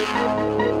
Música